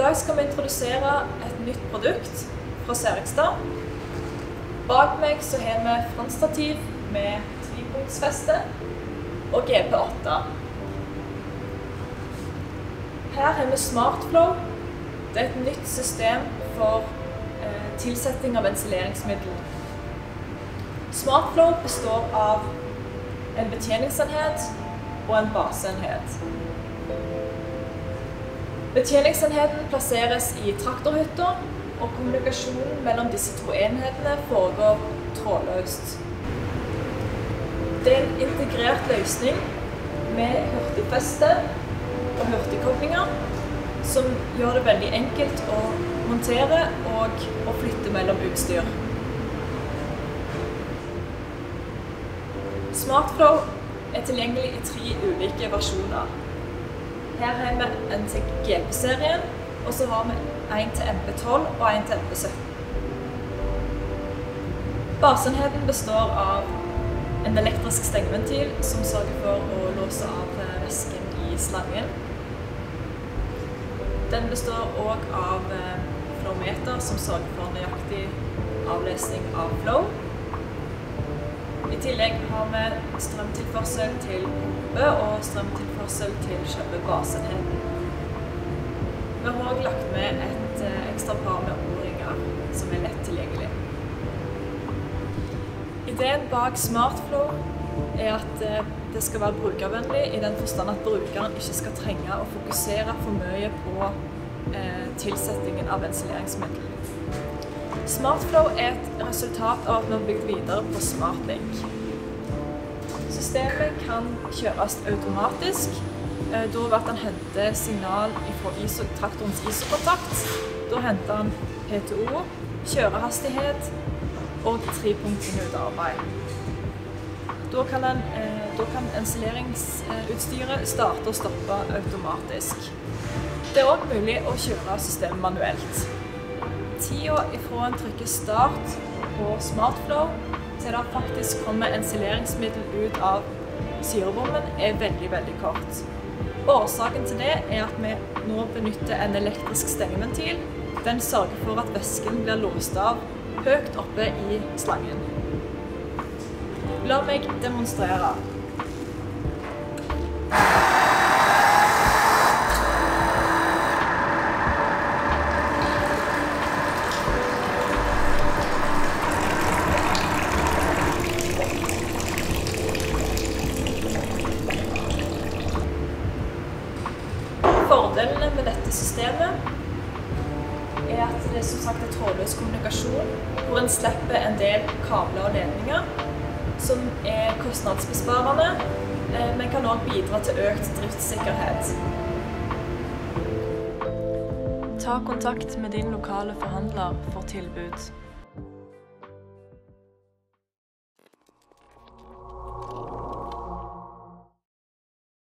dag skal vi introdusere et nytt produkt fra Serigstad. Bak meg så har vi frontstativ med tvipunktsfeste og GP8. Her har vi SmartFlow. Det er et nytt system for eh, tilsetting av ventileringsmiddel. SmartFlow består av en betjeningsenhet og en baseenhet. Betjeningsenheten plasseres i traktorhytta, og kommunikasjonen mellom disse to enhetene foregår trådløst. Det er en integrert løsning med hurtigfeste og hurtigkoblinger som gjør det veldig enkelt å montere og å flytte mellom utstyr. SmartFlow er tilgjengelig i tre ulike versjoner. Her har vi en til GP-serien, og så har vi en til MP12 og en til MP17. Baseenheten består av en elektrisk stengeventil som sørger for å låse av væsken i slangen. Den består òg av flowmeter som sørger for nøyaktig avlesning av flow. Tillegg har vi strømtilførsel til Bø og strømtilførsel til selve basenheten. Vi har òg lagt med et ekstra par med O-ringer som er lett tilgjengelig. Ideen bak SmartFlow er at det skal være brukervennlig i den forstand at brukeren ikke skal trenge å fokusere for mye på tilsettingen av ventileringsmiddel. SmartFlow er et resultat av at vi har bygd videre på SmartLink. Systemet kan kjøres automatisk. Da ved at han henter signal fra ISO, traktorens ISO-kontakt. Da henter han PTO, kjørehastighet og trepunktsminuttarbeid. Da kan, en, da kan ensileringsutstyret starte og stoppe automatisk. Det er òg mulig å kjøre systemet manuelt. Tida ifra en trykker start på SmartFlow til det faktisk kommer ensileringsmiddel ut av syrebommen, er veldig, veldig kort. Årsaken til det er at vi nå benytter en elektrisk stengeventil. Den sørger for at væsken blir låst av høyt oppe i slangen. La meg demonstrere. Fordelene med dette systemet er at det som sagt er trådløs kommunikasjon, hvor en slipper en del kabler og ledninger, som er kostnadsbesparende, men kan òg bidra til økt driftssikkerhet. Ta kontakt med din lokale forhandler for tilbud.